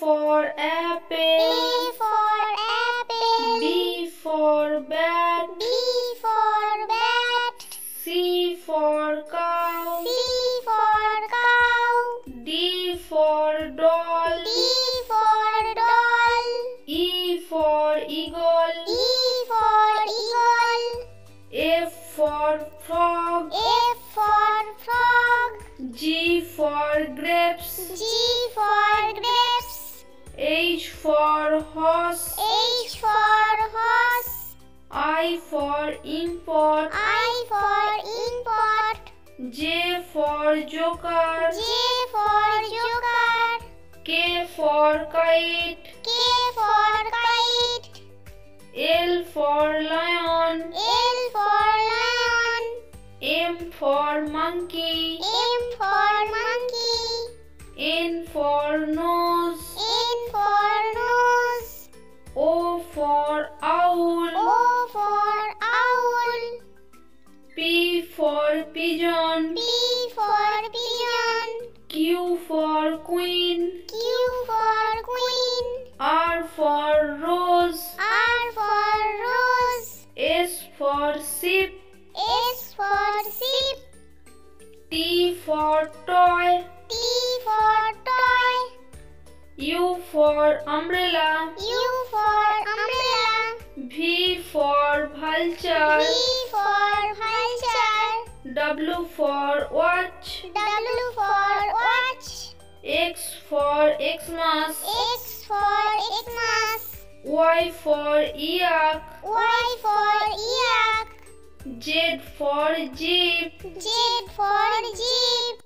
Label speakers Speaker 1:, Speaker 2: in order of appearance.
Speaker 1: for apple.
Speaker 2: A for apple.
Speaker 1: B for bat.
Speaker 2: B for bat.
Speaker 1: C for cow.
Speaker 2: C for cow.
Speaker 1: D for doll.
Speaker 2: D for doll.
Speaker 1: E for eagle.
Speaker 2: E for eagle.
Speaker 1: F for frog.
Speaker 2: F for frog.
Speaker 1: G for grapes.
Speaker 2: G for grapes.
Speaker 1: H for horse.
Speaker 2: H for horse.
Speaker 1: I for import.
Speaker 2: I for import.
Speaker 1: J for joker.
Speaker 2: J for joker.
Speaker 1: K for kite.
Speaker 2: K for kite.
Speaker 1: L for lion.
Speaker 2: L for lion.
Speaker 1: M for monkey.
Speaker 2: M for monkey.
Speaker 1: For pigeon.
Speaker 2: P for pigeon.
Speaker 1: Q for queen.
Speaker 2: Q for queen.
Speaker 1: R for rose.
Speaker 2: R for rose.
Speaker 1: S for sheep.
Speaker 2: S for sheep.
Speaker 1: T for toy.
Speaker 2: T for toy.
Speaker 1: U for umbrella.
Speaker 2: U for umbrella.
Speaker 1: V for vulture.
Speaker 2: V for vulture.
Speaker 1: W for watch.
Speaker 2: W for watch.
Speaker 1: X for Xmas.
Speaker 2: X for Xmas.
Speaker 1: Y for yak.
Speaker 2: Y for yak.
Speaker 1: Z for jeep.
Speaker 2: Z for jeep.